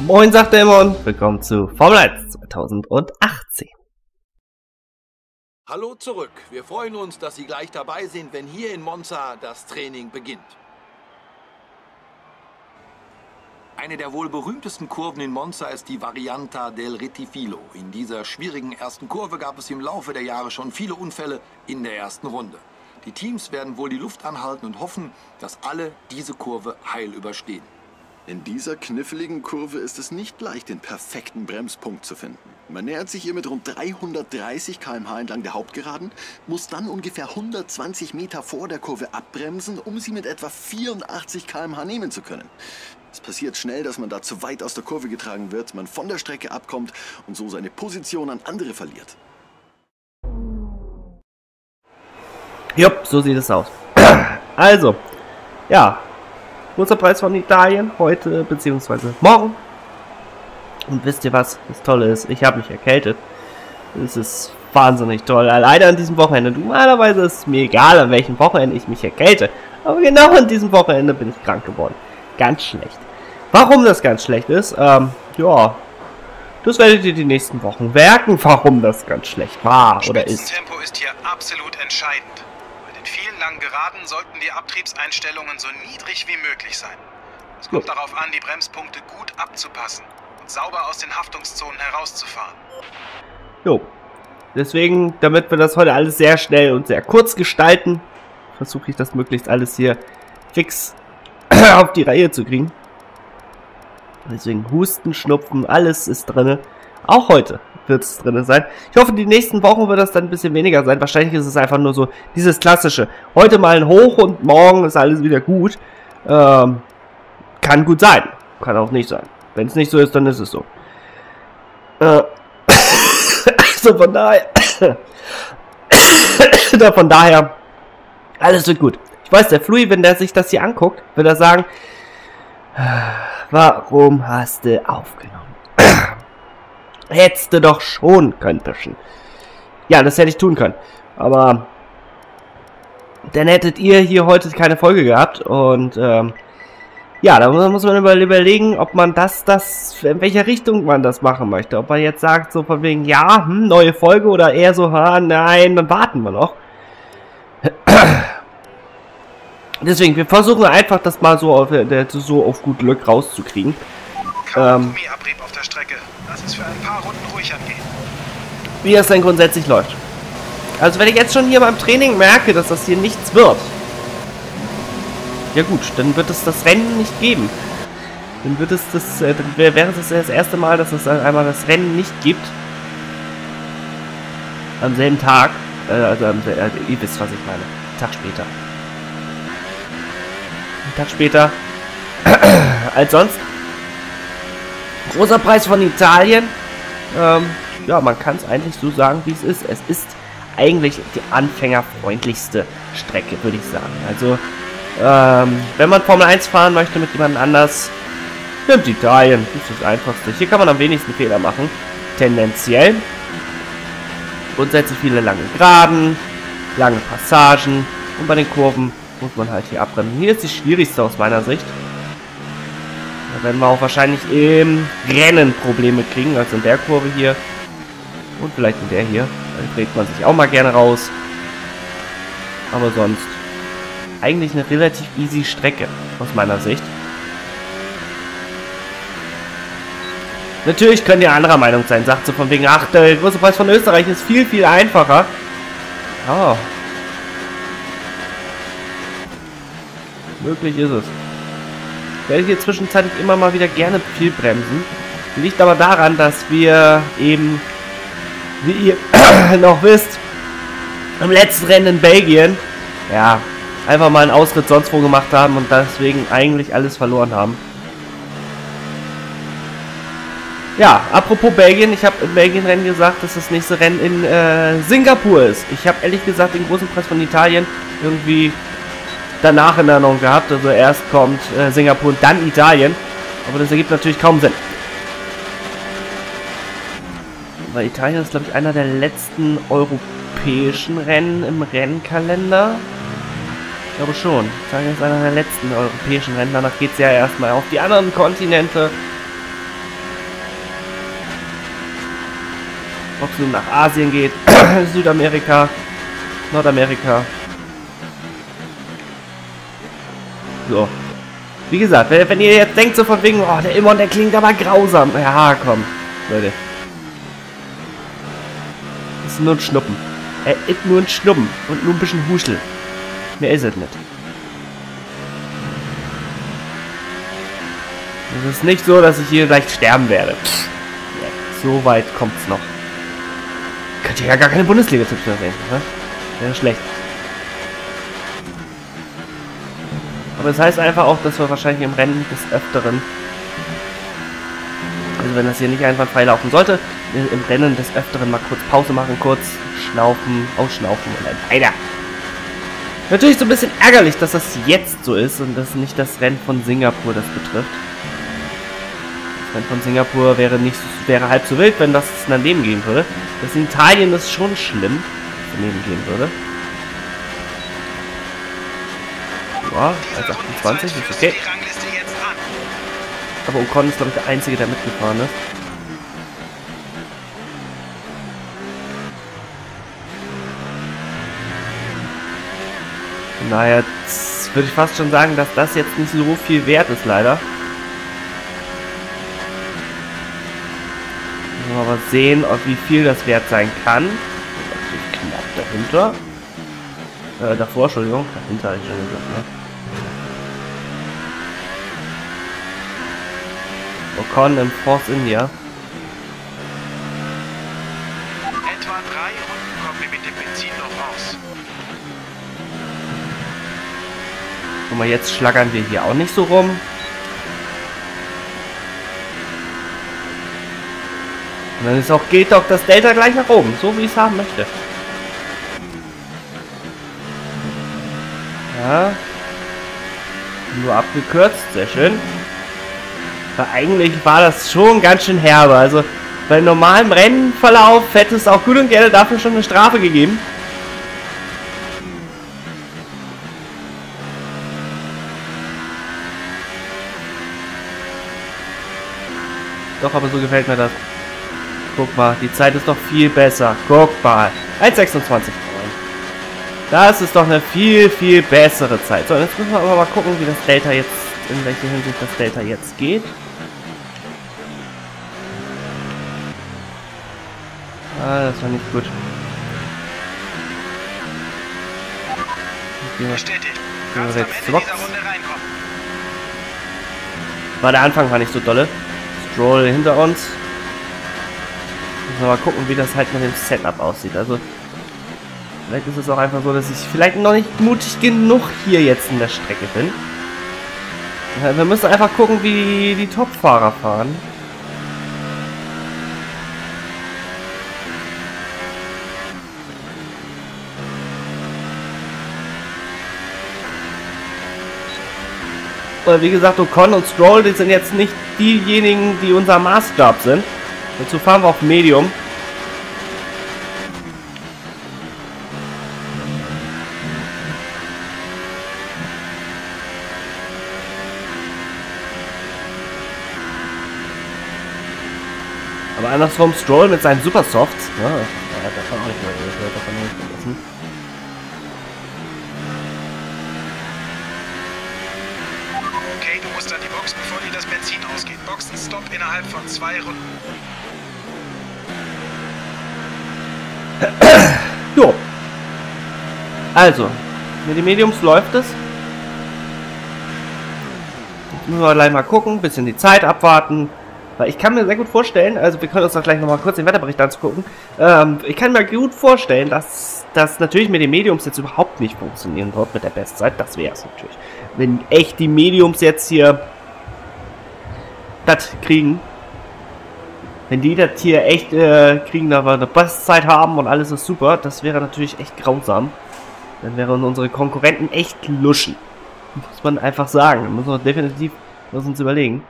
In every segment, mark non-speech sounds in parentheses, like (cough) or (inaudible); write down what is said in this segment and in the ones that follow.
Moin, sagt der Dämon. Willkommen zu Formel 1 2018. Hallo zurück. Wir freuen uns, dass Sie gleich dabei sind, wenn hier in Monza das Training beginnt. Eine der wohl berühmtesten Kurven in Monza ist die Varianta del Retifilo. In dieser schwierigen ersten Kurve gab es im Laufe der Jahre schon viele Unfälle in der ersten Runde. Die Teams werden wohl die Luft anhalten und hoffen, dass alle diese Kurve heil überstehen. In dieser kniffligen Kurve ist es nicht leicht, den perfekten Bremspunkt zu finden. Man nähert sich ihr mit rund 330 km/h entlang der Hauptgeraden, muss dann ungefähr 120 Meter vor der Kurve abbremsen, um sie mit etwa 84 km/h nehmen zu können. Es passiert schnell, dass man da zu weit aus der Kurve getragen wird, man von der Strecke abkommt und so seine Position an andere verliert. Jupp, so sieht es aus. Also, ja, Großer Preis von Italien heute bzw. morgen. Und wisst ihr was? Das Tolle ist, ich habe mich erkältet. Es ist wahnsinnig toll. Leider an diesem Wochenende. Normalerweise ist es mir egal, an welchem Wochenende ich mich erkälte. Aber genau an diesem Wochenende bin ich krank geworden. Ganz schlecht. Warum das ganz schlecht ist, ähm, ja, das werdet ihr die nächsten Wochen merken, warum das ganz schlecht war oder ist. Tempo ist hier absolut entscheidend langen Geraden sollten die Abtriebseinstellungen so niedrig wie möglich sein. Es kommt darauf an, die Bremspunkte gut abzupassen und sauber aus den Haftungszonen herauszufahren. Jo. Deswegen, damit wir das heute alles sehr schnell und sehr kurz gestalten, versuche ich das möglichst alles hier fix (clears throat) auf die Reihe zu kriegen. Deswegen Husten, Schnupfen, alles ist drin. Auch heute wird es drin sein. Ich hoffe, die nächsten Wochen wird das dann ein bisschen weniger sein. Wahrscheinlich ist es einfach nur so dieses klassische. Heute mal ein Hoch und morgen ist alles wieder gut. Ähm, kann gut sein. Kann auch nicht sein. Wenn es nicht so ist, dann ist es so. Äh, (coughs) also von daher. (coughs) von daher. Alles wird gut. Ich weiß, der Flui, wenn der sich das hier anguckt, wird er sagen, (sighs) warum hast du aufgenommen? Hättest du doch schon können, Pischen. Ja, das hätte ich tun können. Aber dann hättet ihr hier heute keine Folge gehabt und ähm, ja, da muss man überlegen, ob man das, das, in welcher Richtung man das machen möchte. Ob man jetzt sagt, so von wegen, ja, hm, neue Folge oder eher so, ha, nein, dann warten wir noch. (clears throat) Deswegen, wir versuchen einfach das mal so auf, so auf gut Glück rauszukriegen. Ähm, auf der Strecke. Lass es für ein paar Runden ruhig angehen. Wie es denn grundsätzlich läuft. Also wenn ich jetzt schon hier beim Training merke, dass das hier nichts wird, ja gut, dann wird es das Rennen nicht geben. Dann wird es das, äh, dann wäre es das erste Mal, dass es einmal das Rennen nicht gibt. Am selben Tag, äh, also äh, ihr wisst, was ich meine. Einen Tag später. Einen Tag später (clears throat) als sonst. Großer Preis von Italien. Ähm, ja, man kann es eigentlich so sagen, wie es ist. Es ist eigentlich die anfängerfreundlichste Strecke, würde ich sagen. Also, ähm, wenn man Formel 1 fahren möchte mit jemand anders, nimmt Italien. Das ist das Einfachste. Hier kann man am wenigsten Fehler machen. Tendenziell. Grundsätzlich viele lange Geraden, lange Passagen und bei den Kurven muss man halt hier abbremsen. Hier ist die schwierigste aus meiner Sicht. Da werden wir auch wahrscheinlich im Rennen Probleme kriegen, als in der Kurve hier. Und vielleicht in der hier. Da dreht man sich auch mal gerne raus. Aber sonst eigentlich eine relativ easy Strecke, aus meiner Sicht. Natürlich könnt ihr anderer Meinung sein. Sagt so von wegen, ach, der große Preis von Österreich ist viel, viel einfacher. Oh. Möglich ist es werde hier zwischenzeitlich immer mal wieder gerne viel bremsen. Liegt aber daran, dass wir eben, wie ihr (clears throat) noch wisst, im letzten Rennen in Belgien, ja, einfach mal einen Ausritt sonst wo gemacht haben und deswegen eigentlich alles verloren haben. Ja, apropos Belgien, ich habe im Belgien-Rennen gesagt, dass das nächste Rennen in äh, Singapur ist. Ich habe ehrlich gesagt den großen Preis von Italien irgendwie danach in Erinnerung gehabt. Also erst kommt äh, Singapur und dann Italien. Aber das ergibt natürlich kaum Sinn. Weil Italien ist, glaube ich, einer der letzten europäischen Rennen im Rennkalender. Ich glaube schon. Italien ist einer der letzten europäischen Rennen. Danach geht es ja erstmal auf die anderen Kontinente. Ob es nun nach Asien geht, (clears throat) Südamerika, Nordamerika. So. Wie gesagt, wenn, wenn, ihr jetzt denkt so von wegen, oh, der Immon, der klingt aber grausam. Ja, komm, Leute. Das ist nur ein Schnuppen. Er ist nur ein Schnuppen und nur ein bisschen Huschel. Mehr ist es nicht. Es ist nicht so, dass ich hier gleich sterben werde. Pff, so weit kommt's noch. Könnt ihr ja gar keine Bundesliga-Tipps mehr sehen, ne? Wäre schlecht. Aber das heißt einfach auch, dass wir wahrscheinlich im Rennen des Öfteren, also wenn das hier nicht einwandfrei laufen sollte, im Rennen des Öfteren mal kurz Pause machen, kurz schnaufen, ausschnaufen und dann weiter. Natürlich so ein bisschen ärgerlich, dass das jetzt so ist und dass nicht das Rennen von Singapur das betrifft. Das Rennen von Singapur wäre nicht wäre halb so wild, wenn das daneben gehen würde. Das in Italien ist schon schlimm, daneben gehen würde. Ja, als 28 ist okay. Aber Ocon ist, glaube ich, der Einzige, der mitgefahren ist. Daher würde ich fast schon sagen, dass das jetzt nicht so viel wert ist, leider. Müssen wir aber sehen, wie viel das wert sein kann. Knapp dahinter. Äh, davor, Entschuldigung. Dahinter ich schon gesagt, ne? Ocon im Force India. Etwa drei Runden kommen wir mit dem Benzin noch raus. Guck mal, jetzt schlagern wir hier auch nicht so rum. Und dann ist auch, geht doch das Delta gleich nach oben, so wie ich es haben möchte. Ja. Nur abgekürzt, sehr schön. Aber eigentlich war das schon ganz schön herbe. Also bei normalem Rennverlauf hätte es auch gut und gerne dafür schon eine Strafe gegeben. Doch, aber so gefällt mir das. Guck mal, die Zeit ist doch viel besser. Guck mal. 1,26. Das ist doch eine viel, viel bessere Zeit. So, jetzt müssen wir aber mal gucken, wie das Delta jetzt, in welche Hinsicht das Delta jetzt geht. Ah, das war nicht gut. Bestätigt. gehen Kannst wir am jetzt Ende zur Box. dieser Runde reinkommen. War der Anfang war nicht so dolle. Stroll hinter uns. Müssen wir mal gucken, wie das halt mit dem Setup aussieht. Also, vielleicht ist es auch einfach so, dass ich vielleicht noch nicht mutig genug hier jetzt in der Strecke bin. Wir müssen einfach gucken, wie die Top-Fahrer fahren. Wie gesagt, Ocon und Stroll, die sind jetzt nicht diejenigen, die unser Maßstab sind. Dazu fahren wir auf Medium. Aber andersrum, Stroll mit seinen Supersofts, ja, ja, davon auch nicht mal, davon nicht vergessen. Okay, du musst an die Box, bevor dir das Benzin ausgeht. Boxenstopp innerhalb von zwei Runden. (clears throat) Jo. Also, mit den Mediums läuft es. Jetzt müssen wir gleich mal gucken, bisschen die Zeit abwarten. Weil ich kann mir sehr gut vorstellen, also wir können uns doch gleich nochmal kurz den Wetterbericht anzugucken. Ähm, ich kann mir gut vorstellen, dass das natürlich mit den Mediums jetzt überhaupt nicht funktionieren wird mit der Bestzeit. Das wäre es natürlich. Wenn echt die Mediums jetzt hier das kriegen. Wenn die das hier echt äh, kriegen, da wir eine Bestzeit haben und alles ist super, das wäre natürlich echt grausam. Dann wären unsere Konkurrenten echt luschen. Muss man einfach sagen. Da müssen wir definitiv was uns überlegen.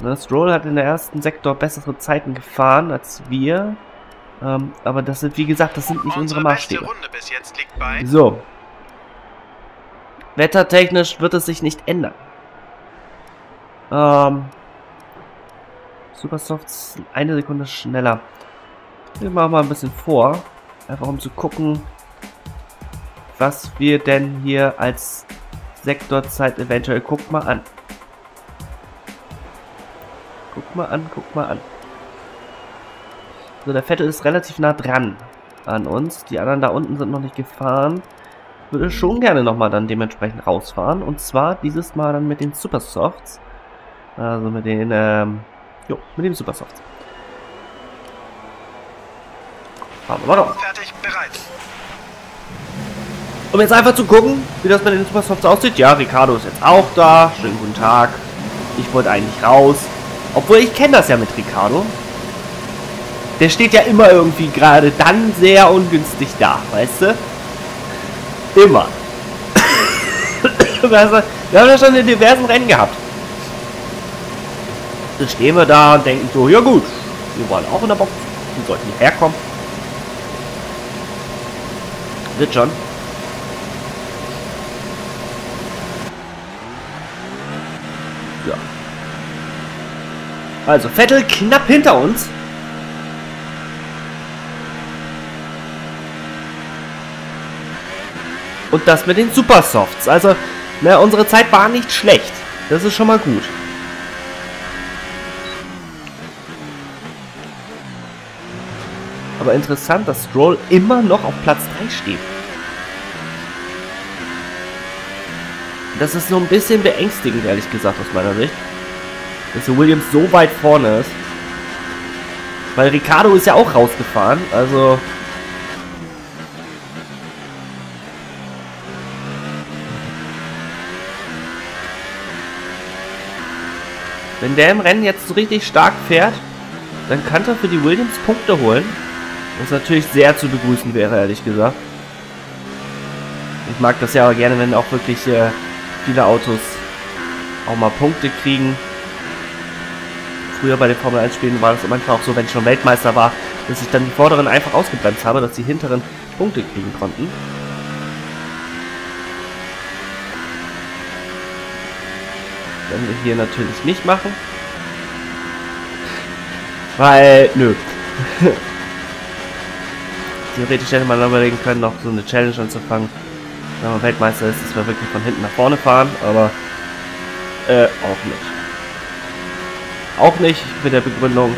Ne, Stroll hat in der ersten Sektor bessere Zeiten gefahren als wir. Ähm, aber das sind, wie gesagt, das sind nicht unsere beste Maßstäbe. Runde bis jetzt liegt bei So. Wettertechnisch wird es sich nicht ändern. Ähm. Supersofts eine Sekunde schneller. Wir machen mal ein bisschen vor. Einfach um zu gucken, was wir denn hier als Sektorzeit eventuell... Guck mal an. Guck mal an, guck mal an. So, der Vettel ist relativ nah dran an uns. Die anderen da unten sind noch nicht gefahren. Würde schon gerne nochmal dann dementsprechend rausfahren. Und zwar dieses Mal dann mit den Supersofts. Also mit den, ähm, jo, mit den Supersofts. Fahren wir mal doch. Fertig, bereit. Um jetzt einfach zu gucken, wie das mit den Supersofts aussieht. Ja, Ricardo ist jetzt auch da. Schönen guten Tag. Ich wollte eigentlich raus. Obwohl, ich kenne das ja mit Ricardo. Der steht ja immer irgendwie gerade dann sehr ungünstig da, weißt du? Immer. (coughs) wir haben ja schon in diversen Rennen gehabt. Dann stehen wir da und denken so, ja gut, wir wollen auch in der Box. Die sollten nicht herkommen. Wird schon. Ja. Also, Vettel knapp hinter uns. Und das mit den Supersofts. Also, na, unsere Zeit war nicht schlecht. Das ist schon mal gut. Aber interessant, dass Stroll immer noch auf Platz 3 steht. Das ist so ein bisschen beängstigend, ehrlich gesagt, aus meiner Sicht. Dass Williams so weit vorne ist. Weil Ricardo ist ja auch rausgefahren, also... Wenn der im Rennen jetzt so richtig stark fährt, dann kann er für die Williams Punkte holen. Was natürlich sehr zu begrüßen wäre, ehrlich gesagt. Ich mag das ja aber gerne, wenn auch wirklich äh, viele Autos auch mal Punkte kriegen. Früher bei den Formel 1 Spielen war das manchmal auch so, wenn ich schon Weltmeister war, dass ich dann die Vorderen einfach ausgebremst habe, dass die Hinteren Punkte kriegen konnten. Werden wir hier natürlich nicht machen. Weil, nö. (laughs) Theoretisch hätte man überlegen können, noch so eine Challenge anzufangen. Wenn man Weltmeister ist, dass wir wirklich von hinten nach vorne fahren, aber äh, auch nicht. Auch nicht mit der Begründung.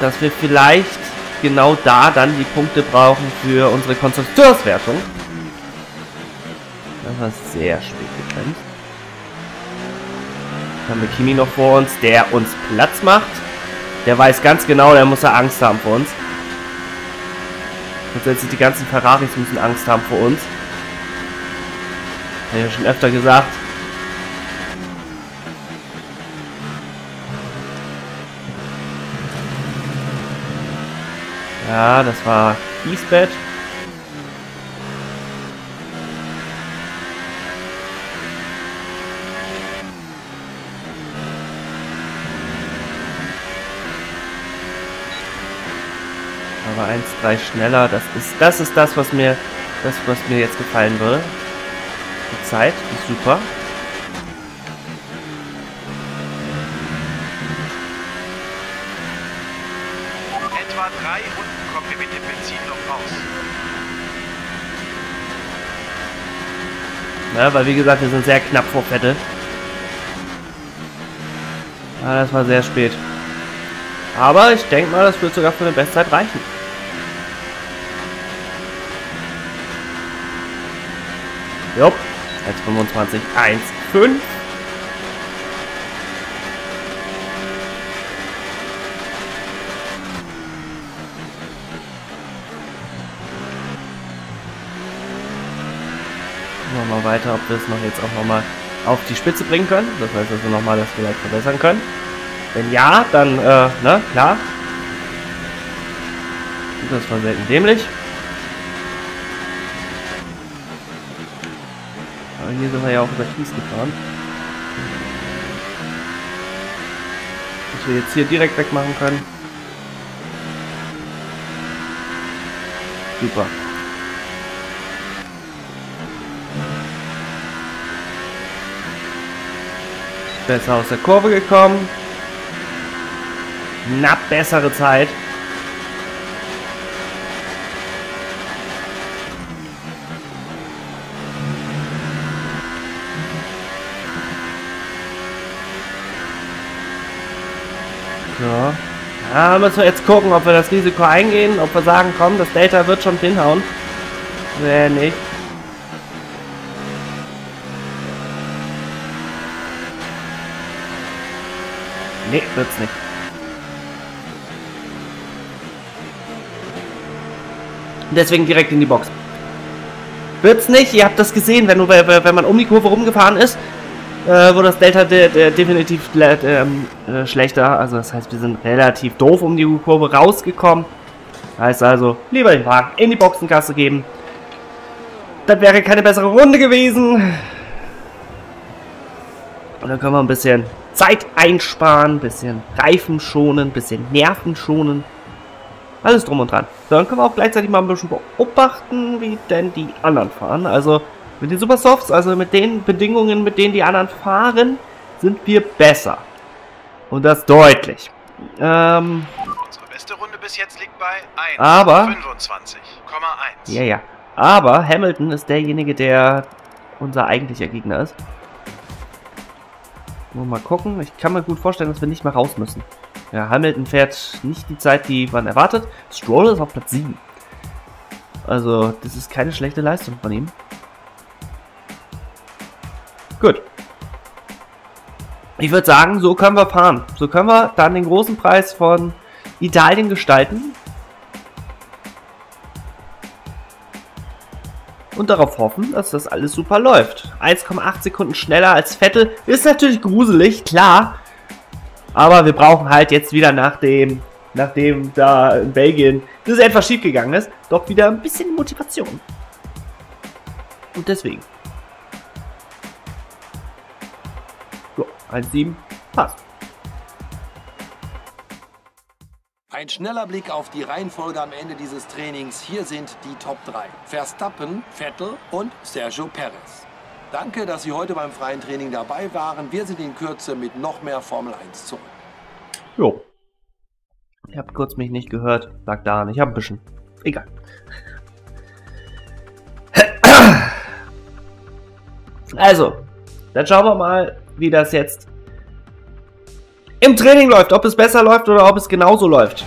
Dass wir vielleicht genau da dann die Punkte brauchen für unsere Konstrukteurswertung. Das war sehr spät getrennt. Dann haben wir Kimi noch vor uns, der uns Platz macht. Der weiß ganz genau, der muss ja Angst haben vor uns. Grundsätzlich die ganzen Ferraris müssen Angst haben vor uns. Habe ich ja schon öfter gesagt. Ja, das war Eastbed. Aber 1-3 schneller, das ist das ist das, was mir das, was mir jetzt gefallen würde. Die Zeit ist super. Etwa drei Runden kommen wir mit dem Benzin noch raus. Ja, weil wie gesagt, wir sind sehr knapp vor Vettel. Ah, das war sehr spät. Aber ich denke mal, das wird sogar für eine Bestzeit reichen. Jupp. 1,25. 1,5. Gucken wir mal weiter, ob wir es noch jetzt auch nochmal auf die Spitze bringen können. Das heißt, dass wir nochmal das vielleicht verbessern können. Wenn ja, dann, äh, ne, klar. Das war selten dämlich. Aber hier sind wir ja auch über Kies gefahren. Dass wir jetzt hier direkt wegmachen können. Super. Besser aus der Kurve gekommen. knapp bessere Zeit. So. Ja, müssen wir jetzt gucken, ob wir das Risiko eingehen, ob wir sagen, komm, das Delta wird schon hinhauen. Nee, nicht. Nee, wird's nicht. Deswegen direkt in die Box. Wird's nicht, ihr habt das gesehen, wenn, wenn man um die Kurve rumgefahren ist, äh, wo das Delta de, de, definitiv ähm, äh, schlechter. Also das heißt, wir sind relativ doof um die Kurve rausgekommen. Heißt also, lieber den Wagen in die Boxenkasse geben. Das wäre keine bessere Runde gewesen. Und dann können wir ein bisschen Zeit einsparen, ein bisschen Reifen schonen, ein bisschen Nerven schonen. Alles drum und dran. Dann können wir auch gleichzeitig mal ein bisschen beobachten, wie denn die anderen fahren. Also mit den Supersofts, also mit den Bedingungen, mit denen die anderen fahren, sind wir besser. Und das deutlich. Ähm, Unsere beste Runde bis jetzt liegt bei 1, aber, 25,1. Ja, ja. Aber Hamilton ist derjenige, der unser eigentlicher Gegner ist. Mal gucken. Ich kann mir gut vorstellen, dass wir nicht mehr raus müssen. Ja, Hamilton fährt nicht die Zeit, die man erwartet. Stroll ist auf Platz 7. Also, das ist keine schlechte Leistung von ihm. Gut. Ich würde sagen, so können wir fahren. So können wir dann den großen Preis von Italien gestalten. Und darauf hoffen, dass das alles super läuft. 1,8 Sekunden schneller als Vettel. Ist natürlich gruselig, klar. Aber wir brauchen halt jetzt wieder nach dem, nachdem da in Belgien das etwas schief gegangen ist, doch wieder ein bisschen Motivation. Und deswegen. 1,7 passt. Ein schneller Blick auf die Reihenfolge am Ende dieses Trainings. Hier sind die Top 3. Verstappen, Vettel und Sergio Perez. Danke, dass Sie heute beim freien Training dabei waren. Wir sind in Kürze mit noch mehr Formel 1 zurück. Jo. Ich habe kurz mich nicht gehört. Lag daran. Ich habe ein bisschen. Egal. Also, dann schauen wir mal, wie das jetzt im Training läuft. Ob es besser läuft oder ob es genauso läuft.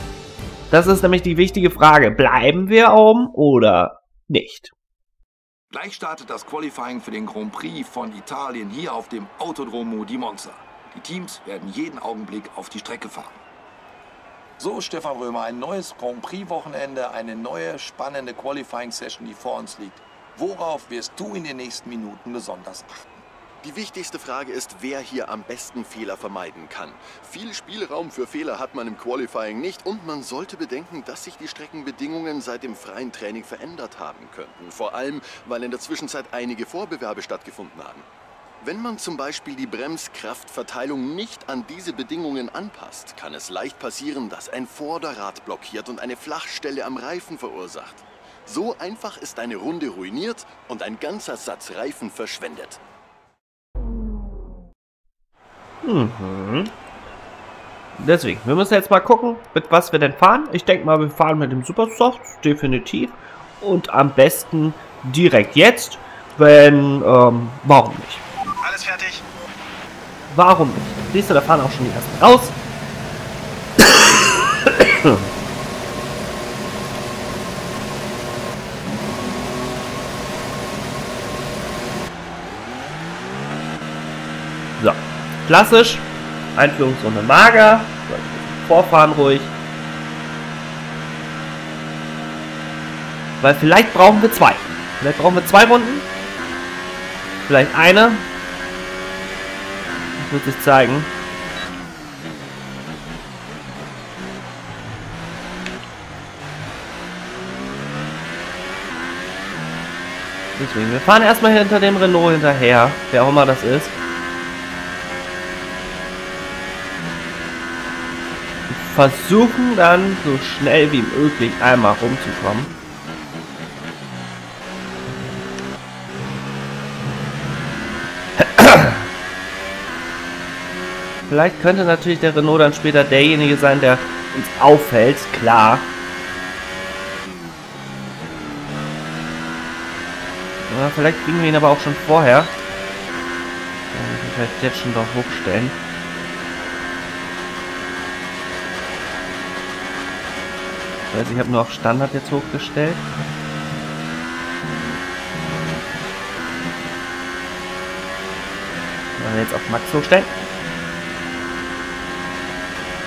Das ist nämlich die wichtige Frage. Bleiben wir oben oder nicht? Gleich startet das Qualifying für den Grand Prix von Italien hier auf dem Autodromo di Monza. Die Teams werden jeden Augenblick auf die Strecke fahren. So, Stefan Römer, ein neues Grand Prix-Wochenende, eine neue spannende Qualifying-Session, die vor uns liegt. Worauf wirst du in den nächsten Minuten besonders achten? Die wichtigste Frage ist, wer hier am besten Fehler vermeiden kann. Viel Spielraum für Fehler hat man im Qualifying nicht und man sollte bedenken, dass sich die Streckenbedingungen seit dem freien Training verändert haben könnten. Vor allem, weil in der Zwischenzeit einige Vorbewerbe stattgefunden haben. Wenn man zum Beispiel die Bremskraftverteilung nicht an diese Bedingungen anpasst, kann es leicht passieren, dass ein Vorderrad blockiert und eine Flachstelle am Reifen verursacht. So einfach ist eine Runde ruiniert und ein ganzer Satz Reifen verschwendet. Mhm. Deswegen, wir müssen jetzt mal gucken, mit was wir denn fahren. Ich denke mal, wir fahren mit dem Supersoft, definitiv. Und am besten direkt jetzt, wenn, ähm, warum nicht? Alles fertig. Warum nicht? Siehst du, da fahren auch schon die ersten raus. So, klassisch. Einführungsrunde mager. Vorfahren ruhig. Weil vielleicht brauchen wir zwei. Vielleicht brauchen wir zwei Runden. Vielleicht eine. Das wird sich zeigen. Deswegen, wir fahren erstmal hinter dem Renault hinterher, wer auch immer das ist. Versuchen dann so schnell wie möglich einmal rumzukommen. (clears throat) Vielleicht könnte natürlich der Renault dann später derjenige sein, der uns auffällt, klar. Ja, vielleicht kriegen wir ihn aber auch schon vorher. Vielleicht jetzt schon doch hochstellen. Weiß, ich habe nur auf Standard jetzt hochgestellt. Wenn wir jetzt auf Max hochstellen.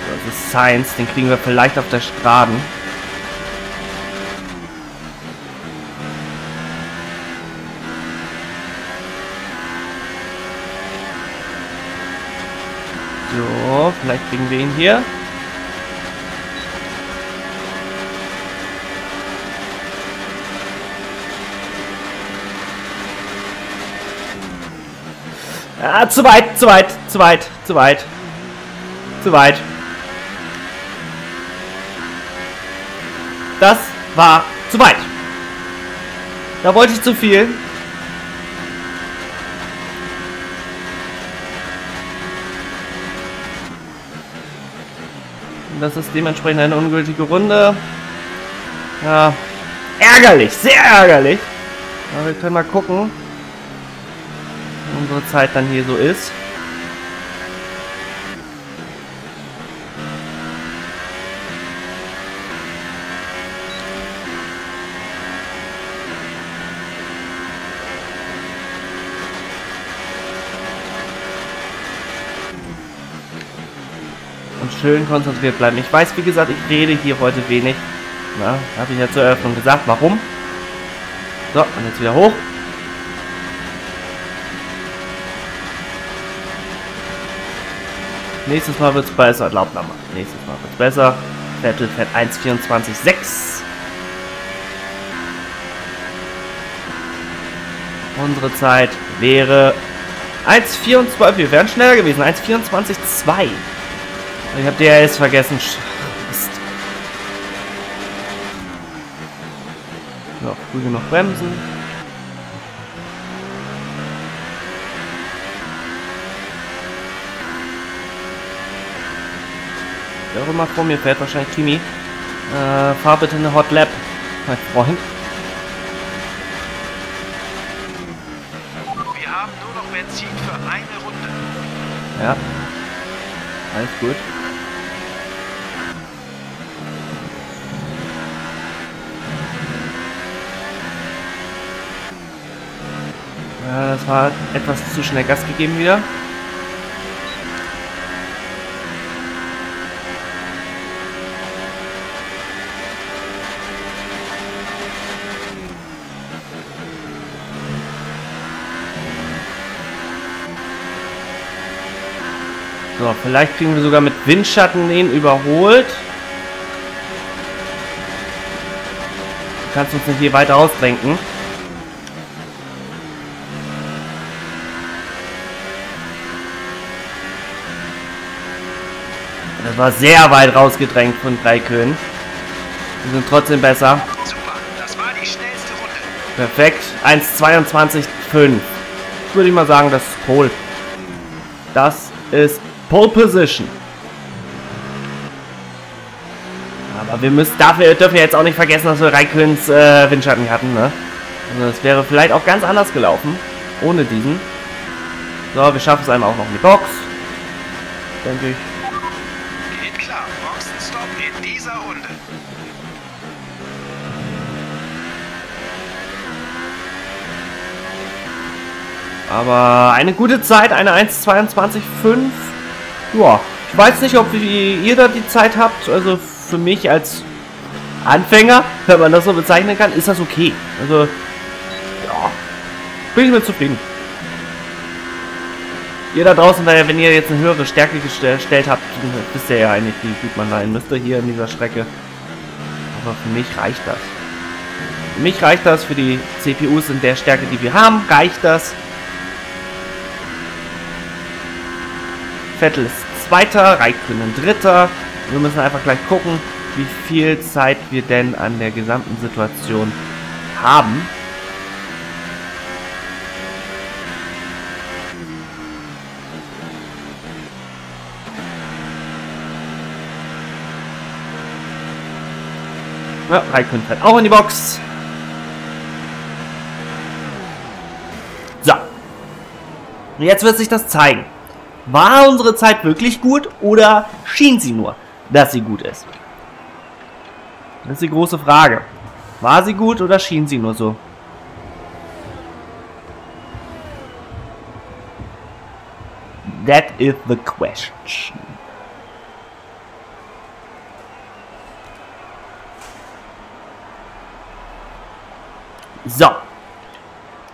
So, das ist Science, den kriegen wir vielleicht auf der Straden. So, vielleicht kriegen wir ihn hier. Ah, zu weit, zu weit, zu weit, zu weit. Zu weit. Das war zu weit. Da wollte ich zu viel. Das ist dementsprechend eine ungültige Runde. Ja, ärgerlich, sehr ärgerlich. Aber wir können mal gucken, unsere Zeit dann hier so ist. und schön konzentriert bleiben. Ich weiß, wie gesagt, ich rede hier heute wenig. Habe ich ja zur Eröffnung gesagt. Warum? So, und jetzt wieder hoch. Nächstes Mal wird es besser, glaubt mal. Nächstes Mal wird es besser. Fährt 1,24,6. Unsere Zeit wäre 1,24. Wir wären schneller gewesen. 1,24,2. Ich habe DRS vergessen. Mist. So, früh genug bremsen. Wer auch immer vor mir fährt, wahrscheinlich Kimi. Äh, fahr bitte eine Hot Lap, mein Freund. Wir haben nur noch Benzin für eine Runde. Ja. Alles gut. Ja, das war etwas zu schnell Gas gegeben wieder. So, vielleicht kriegen wir sogar mit Windschatten den überholt. Du kannst uns nicht hier weiter ausdrängen. Das war sehr weit rausgedrängt von Dreikönig. Wir sind trotzdem besser. Super, das war die schnellste Runde. Perfekt. 1,22,5. Würde ich mal sagen, das ist Pole. Das ist Pole Position. Aber wir müssen dafür dürfen wir jetzt auch nicht vergessen, dass wir Raiköns äh, Windschatten hatten, ne? Also das wäre vielleicht auch ganz anders gelaufen. Ohne diesen. So, wir schaffen es einmal auch noch in die Box. Denke ich. Geht klar, Boxenstopp in dieser Runde. Aber eine gute Zeit, eine 1,22,5. Ja, ich weiß nicht, ob ihr da die Zeit habt. Also für mich als Anfänger, wenn man das so bezeichnen kann, ist das okay. Also, ja, bin ich mit zufrieden. Ihr da draußen, wenn ihr jetzt eine höhere Stärke gestellt habt, wisst ihr ja eigentlich, wie gut man sein müsste hier in dieser Strecke. Aber für mich reicht das. Für mich reicht das, für die CPUs in der Stärke, die wir haben, reicht das. Vettel ist Zweiter, Raikönnen Dritter. Wir müssen einfach gleich gucken, wie viel Zeit wir denn an der gesamten Situation haben. Ja, Raikön fährt auch in die Box. So. Jetzt wird sich das zeigen. War unsere Zeit wirklich gut oder schien sie nur, dass sie gut ist? Das ist die große Frage. War sie gut oder schien sie nur so? That is the question. So.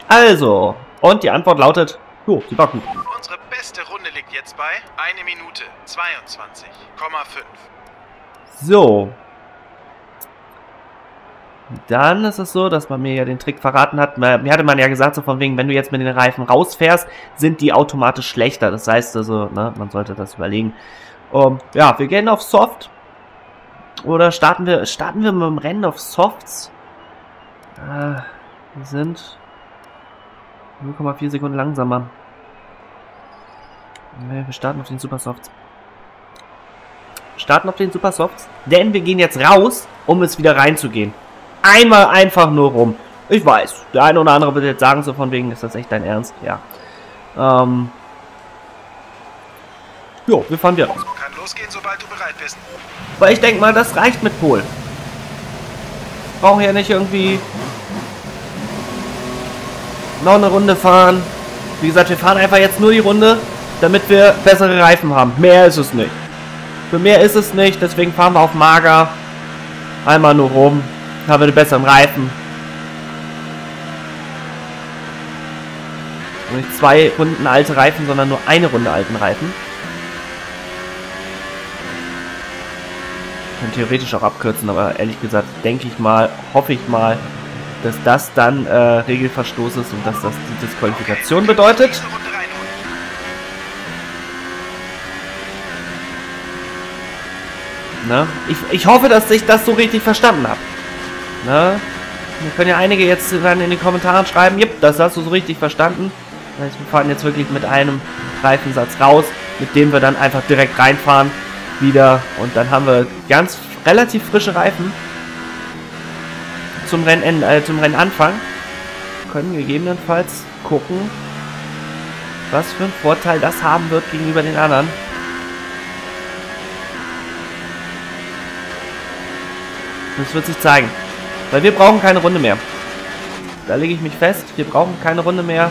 Also. Und die Antwort lautet, jo, sie war gut. Unsere beste Runde liegt jetzt bei 1 Minute 22,5. So. Dann ist es so, dass man mir ja den Trick verraten hat. Mir hatte man ja gesagt, so von wegen, wenn du jetzt mit den Reifen rausfährst, sind die automatisch schlechter. Das heißt also, ne, man sollte das überlegen. Um, ja, wir gehen auf Soft. Oder starten wir, starten wir mit dem Rennen auf Softs? Äh, wir sind 0,4 Sekunden langsamer. Wir starten auf den Supersofts. Starten auf den Supersofts, denn wir gehen jetzt raus, um es wieder reinzugehen. Einmal einfach nur rum. Ich weiß, der eine oder andere wird jetzt sagen, so von wegen, ist das echt dein Ernst? Ja. Ähm. Jo, wir fahren wieder raus. Kann losgehen, sobald du bereit bist. Weil ich denke mal, das reicht mit Pol. Brauchen ja nicht irgendwie noch eine Runde fahren. Wie gesagt, wir fahren einfach jetzt nur die Runde, damit wir bessere Reifen haben. Mehr ist es nicht. Für mehr ist es nicht, deswegen fahren wir auf Mager. Einmal nur rum. Haben wir die besseren Reifen. Und nicht zwei Runden alte Reifen, sondern nur eine Runde alten Reifen. Können theoretisch auch abkürzen, aber ehrlich gesagt, denke ich mal, hoffe ich mal, dass das dann äh, Regelverstoß ist und dass das die Disqualifikation bedeutet. Ne? Ich, ich hoffe, dass ich das so richtig verstanden habe. Ne? Wir können ja einige jetzt dann in den Kommentaren schreiben, jep, das hast du so richtig verstanden. Wir fahren jetzt wirklich mit einem Reifensatz raus, mit dem wir dann einfach direkt reinfahren wieder und dann haben wir ganz relativ frische Reifen zum Rennen äh, zum Rennanfang. Können gegebenenfalls gucken, was für einen Vorteil das haben wird gegenüber den anderen. Das wird sich zeigen. Weil wir brauchen keine Runde mehr. Da lege ich mich fest. Wir brauchen keine Runde mehr.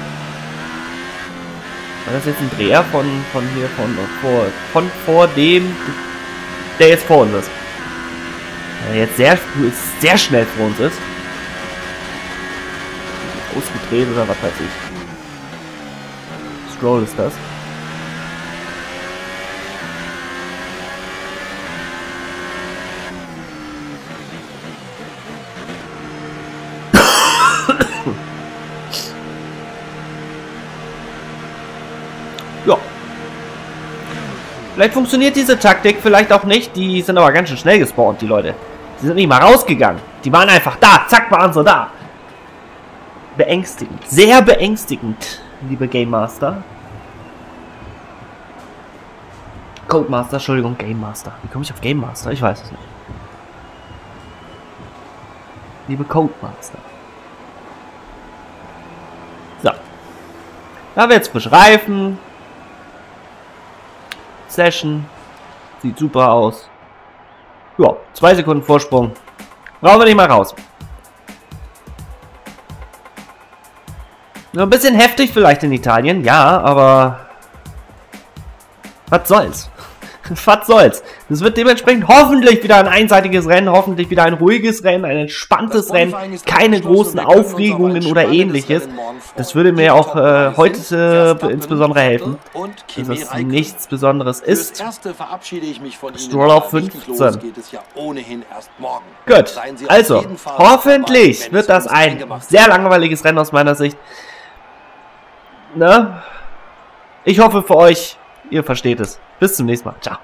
War das jetzt ein Dreher von, von hier, von vor, von vor dem, der jetzt vor uns ist. Der jetzt sehr, sehr schnell vor uns ist. Ausgedreht oder was weiß ich. Stroll ist das. (coughs) Vielleicht funktioniert diese Taktik, vielleicht auch nicht. Die sind aber ganz schön schnell gespawnt, die Leute. Die sind nicht mal rausgegangen. Die waren einfach da. Zack, waren sie da. Beängstigend. Sehr beängstigend, liebe Game Master. Codemaster, Entschuldigung, Game Master. Wie komme ich auf Game Master? Ich weiß es nicht. Liebe Codemaster. So. Da wir jetzt frisch Reifen. Session. Sieht super aus. Ja, zwei Sekunden Vorsprung. Brauchen wir nicht mal raus. Nur ein bisschen heftig vielleicht in Italien, ja, aber was soll's? (laughs) was soll's? Das wird dementsprechend hoffentlich wieder ein einseitiges Rennen, hoffentlich wieder ein ruhiges Rennen, ein entspanntes Rennen, keine großen Aufregungen oder ähnliches. Das würde mir auch äh, heute äh, insbesondere helfen, dass es nichts Besonderes ist. Stroll auf 15. Gut, also, hoffentlich wird das ein sehr langweiliges Rennen aus meiner Sicht. Ne? Ich hoffe für euch, ihr versteht es. Bis zum nächsten Mal. Ciao.